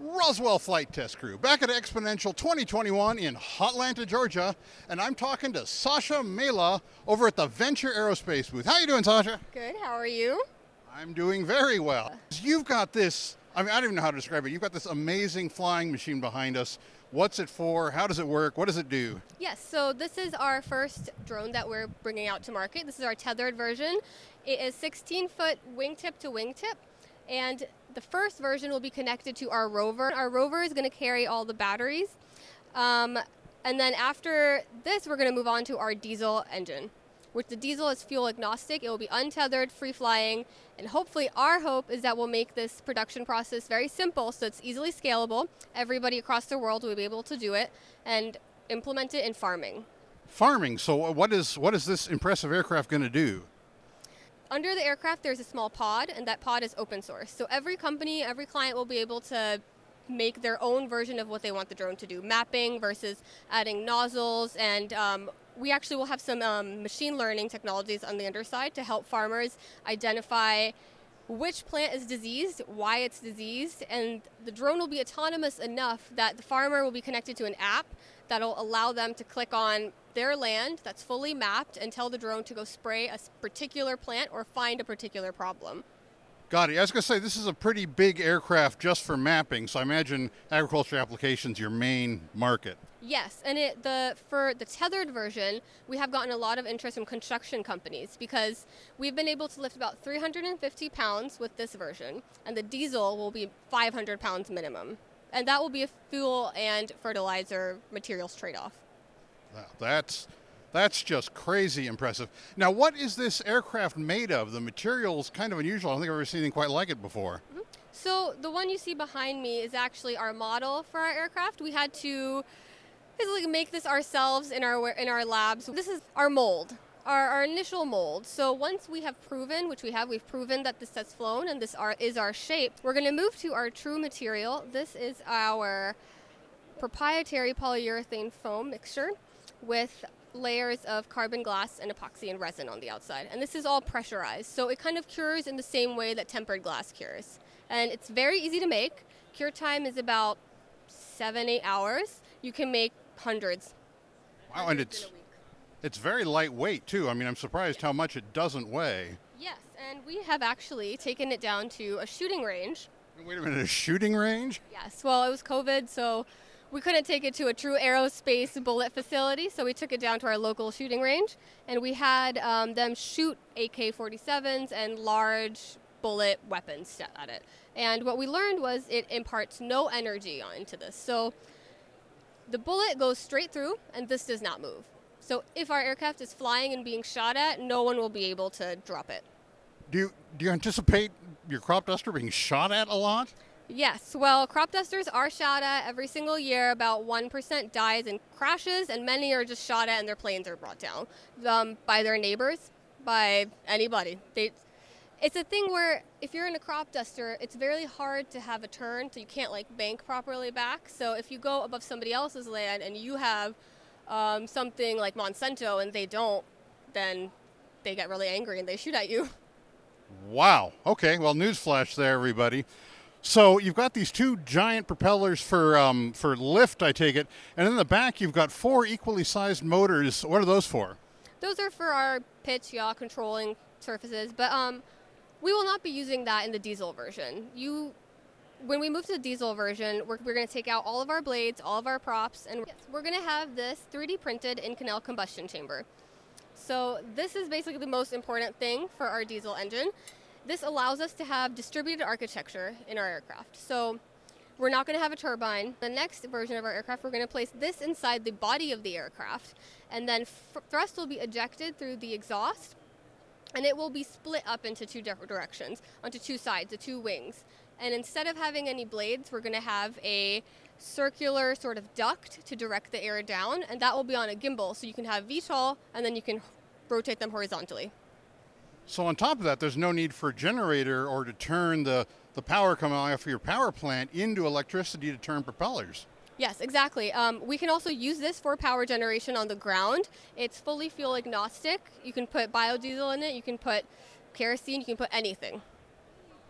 Roswell Flight Test Crew back at Exponential 2021 in Hotlanta, Georgia, and I'm talking to Sasha Mela over at the Venture Aerospace booth. How you doing, Sasha? Good. How are you? I'm doing very well. You've got this. I mean, I don't even know how to describe it. You've got this amazing flying machine behind us. What's it for? How does it work? What does it do? Yes. So this is our first drone that we're bringing out to market. This is our tethered version. It is 16 foot wingtip to wingtip, and the first version will be connected to our rover. Our rover is going to carry all the batteries. Um, and then after this, we're going to move on to our diesel engine, which the diesel is fuel agnostic. It will be untethered, free flying, and hopefully our hope is that we'll make this production process very simple so it's easily scalable. Everybody across the world will be able to do it and implement it in farming. Farming. So what is what is this impressive aircraft going to do? under the aircraft there's a small pod and that pod is open source so every company every client will be able to make their own version of what they want the drone to do mapping versus adding nozzles and um, we actually will have some um, machine learning technologies on the underside to help farmers identify which plant is diseased, why it's diseased, and the drone will be autonomous enough that the farmer will be connected to an app that'll allow them to click on their land that's fully mapped and tell the drone to go spray a particular plant or find a particular problem. Got it. I was going to say, this is a pretty big aircraft just for mapping, so I imagine agriculture applications your main market. Yes, and it, the for the tethered version, we have gotten a lot of interest from construction companies because we've been able to lift about 350 pounds with this version, and the diesel will be 500 pounds minimum, and that will be a fuel and fertilizer materials trade-off. Wow, that's that's just crazy impressive. Now, what is this aircraft made of? The material is kind of unusual. I don't think I've ever seen anything quite like it before. Mm-hmm. So the one you see behind me is actually our model for our aircraft. We had to basically make this ourselves in our in our labs. This is our mold, our, our initial mold. So once we have proven, which we have, we've proven that this has flown and this are, is our shape, we're going to move to our true material. This is our proprietary polyurethane foam mixture with layers of carbon glass and epoxy and resin on the outside. And this is all pressurized. So it kind of cures in the same way that tempered glass cures. And it's very easy to make. Cure time is about seven, eight hours. You can make hundreds. Wow, and it's it's very lightweight too. I mean, I'm surprised how much it doesn't weigh. Yes, and we have actually taken it down to a shooting range. Wait a minute, a shooting range? Yes. Well, it was COVID, so we couldn't take it to a true aerospace bullet facility, so we took it down to our local shooting range, and we had um, them shoot AK-47s and large bullet weapons at it. And what we learned was it imparts no energy into this. So the bullet goes straight through, and this does not move. So if our aircraft is flying and being shot at, no one will be able to drop it. Do you, do you anticipate your crop duster being shot at a lot? Yes, well, crop dusters are shot at every single year. About 1% dies in crashes, and many are just shot at and their planes are brought down um, by their neighbors, by anybody. They, it's a thing where if you're in a crop duster, it's very hard to have a turn, so you can't like bank properly back. So if you go above somebody else's land and you have um, something like Monsanto and they don't, then they get really angry and they shoot at you. Wow. Okay. Well, newsflash there, everybody. So you've got these two giant propellers for um, for lift, I take it, and in the back you've got four equally sized motors. What are those for? Those are for our pitch yaw controlling surfaces, but um, we will not be using that in the diesel version. You, when we move to the diesel version, we're, we're going to take out all of our blades, all of our props, and we're going to have this 3D printed Inconel combustion chamber. So this is basically the most important thing for our diesel engine. This allows us to have distributed architecture in our aircraft. So we're not going to have a turbine. The next version of our aircraft, we're going to place this inside the body of the aircraft, and then thrust will be ejected through the exhaust, and it will be split up into two different directions, onto two sides, the two wings. And instead of having any blades, we're going to have a circular sort of duct to direct the air down, and that will be on a gimbal, so you can have VTOL, and then you can rotate them horizontally. So on top of that, there's no need for a generator or to turn the, the power coming off of your power plant into electricity to turn propellers. Yes, exactly. Um, we can also use this for power generation on the ground. It's fully fuel agnostic. You can put biodiesel in it, you can put kerosene, you can put anything.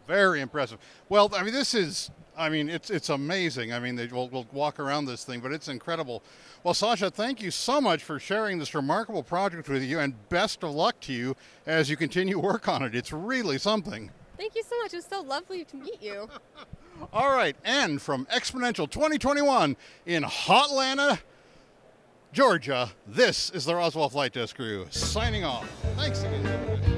Very impressive. Well, I mean, this is, I mean, it's it's amazing. I mean, they, we'll, we'll walk around this thing, but it's incredible. Well, Sasha, thank you so much for sharing this remarkable project with you, and best of luck to you as you continue work on it. It's really something. Thank you so much. It was so lovely to meet you. All right, and from Exponential 2021 in Hotlanta, Georgia, this is the Roswell Flight Test Crew signing off. Thanks again.